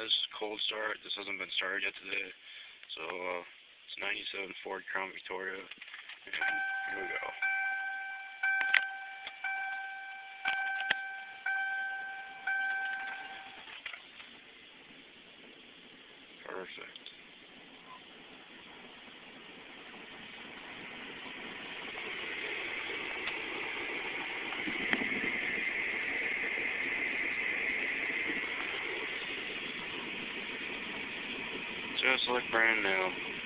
has cold start. This hasn't been started yet today. So uh, it's 97 Ford Crown Victoria. And here we go. Perfect. Just like brand new.